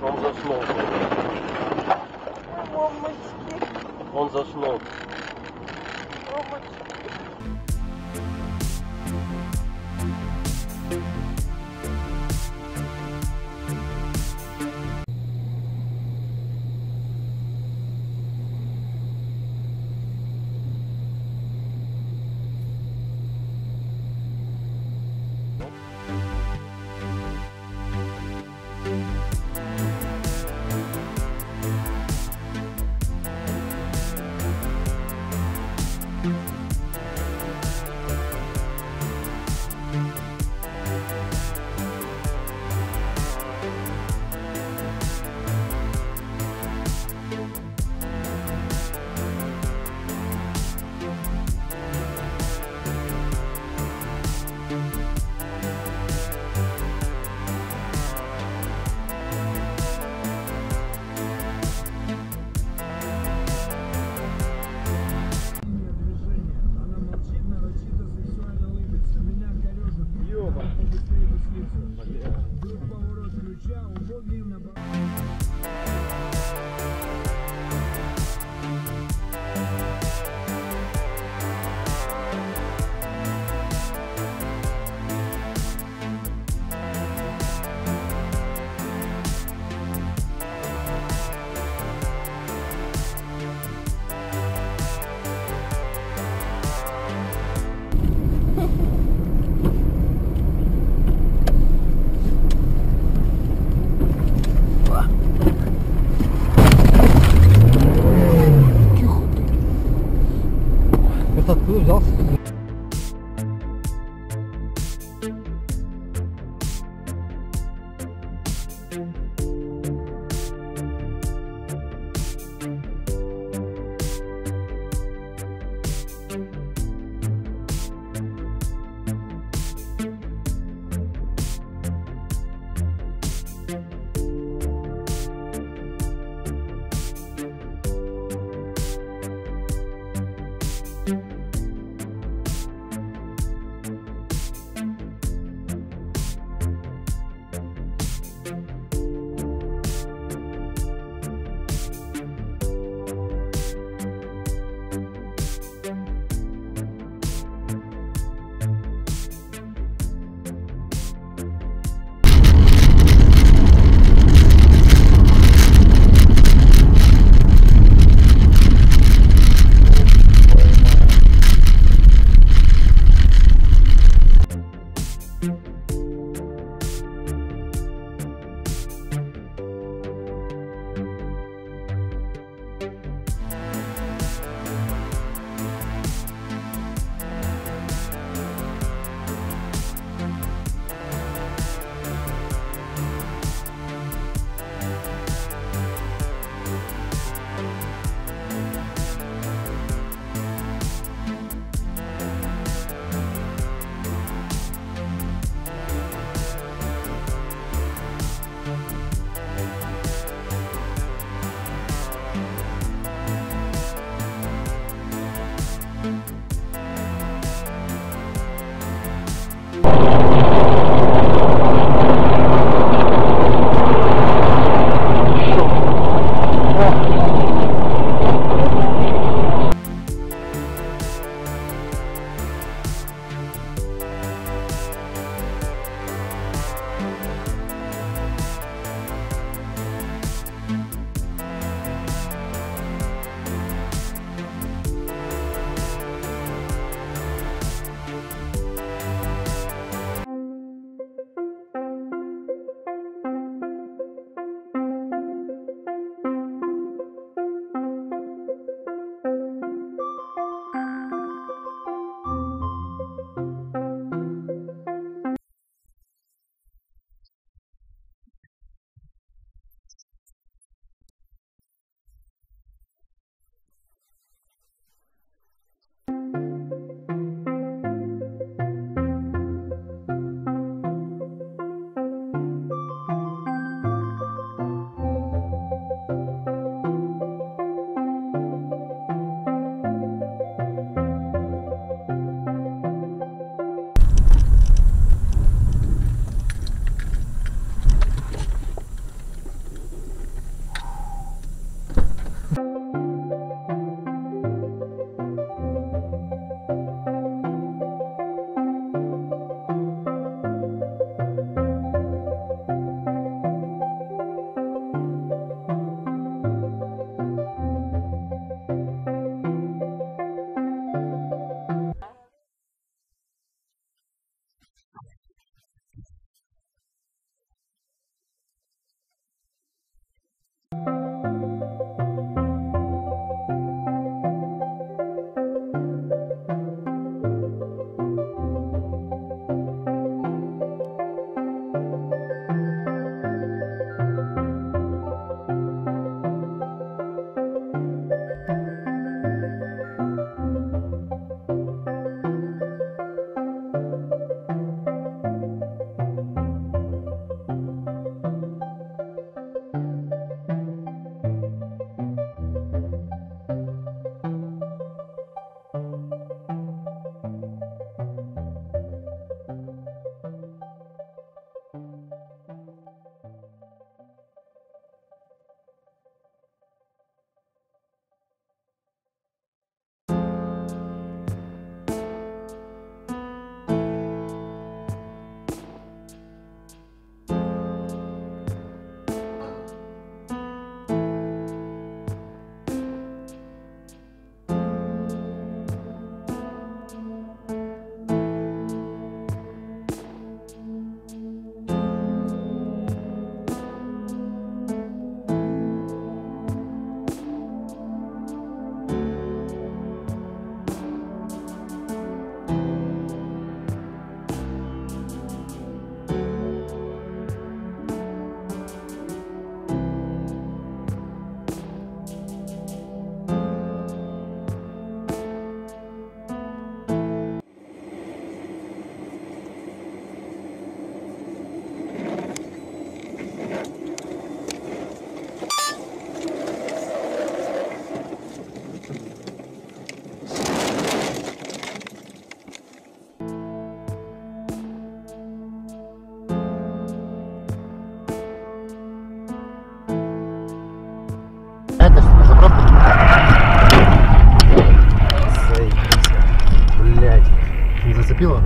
Он заснул. Мамочки, Он заснул. мамочки.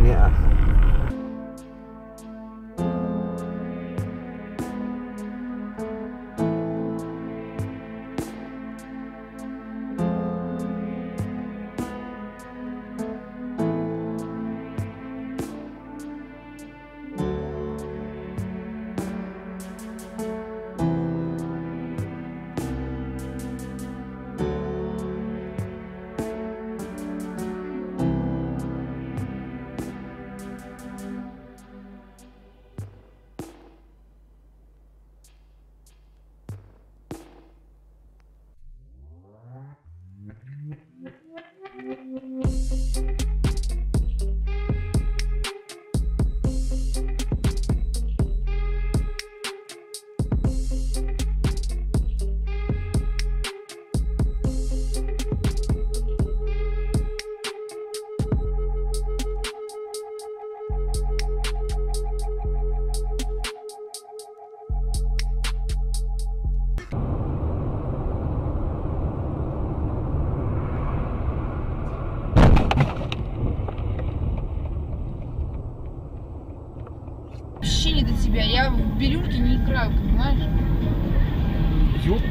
Yeah. В бирюльке не играю, понимаешь? Ёп.